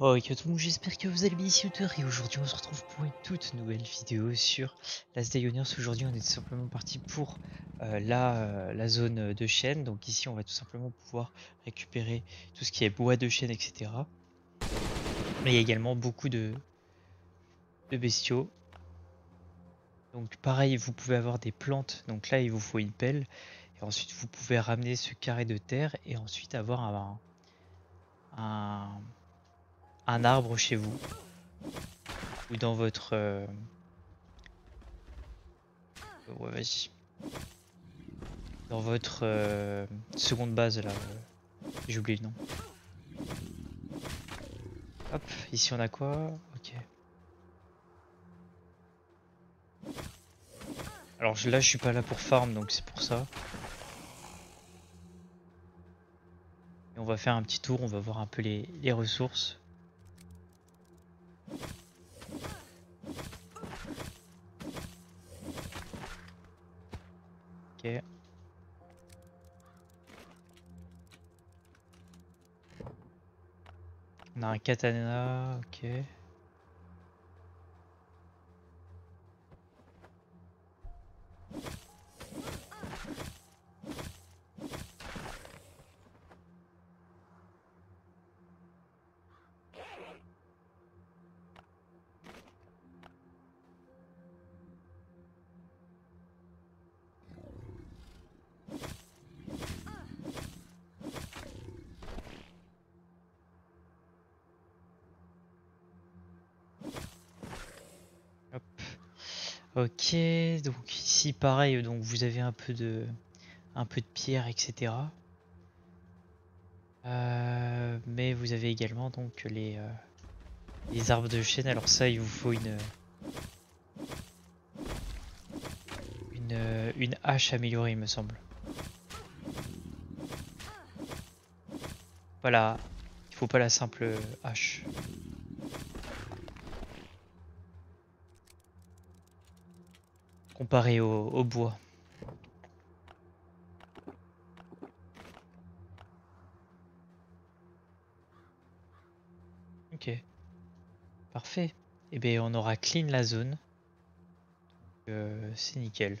Ok tout le monde, j'espère que vous allez bien ici Auteur et aujourd'hui on se retrouve pour une toute nouvelle vidéo sur Last Day Aujourd'hui on est tout simplement parti pour euh, la, euh, la, zone de chêne. Donc ici on va tout simplement pouvoir récupérer tout ce qui est bois de chêne etc. Mais il y a également beaucoup de, de bestiaux. Donc pareil vous pouvez avoir des plantes, donc là il vous faut une pelle. Et ensuite vous pouvez ramener ce carré de terre et ensuite avoir un, un un arbre chez vous. Ou dans votre euh, dans votre euh, seconde base là j'ai oublié le nom. Hop ici on a quoi? Ok. Alors là je suis pas là pour farm donc c'est pour ça. Et on va faire un petit tour on va voir un peu les ressources On a un katana, ok. Ok, donc ici pareil, donc vous avez un peu de, un peu de pierre, etc. Euh, mais vous avez également donc les, euh, les arbres de chêne. Alors ça, il vous faut une, une, une hache améliorée, il me semble. Voilà, il faut pas la simple hache. Comparé au, bois. Ok. Parfait. Et eh bien on aura clean la zone. Euh, c'est nickel.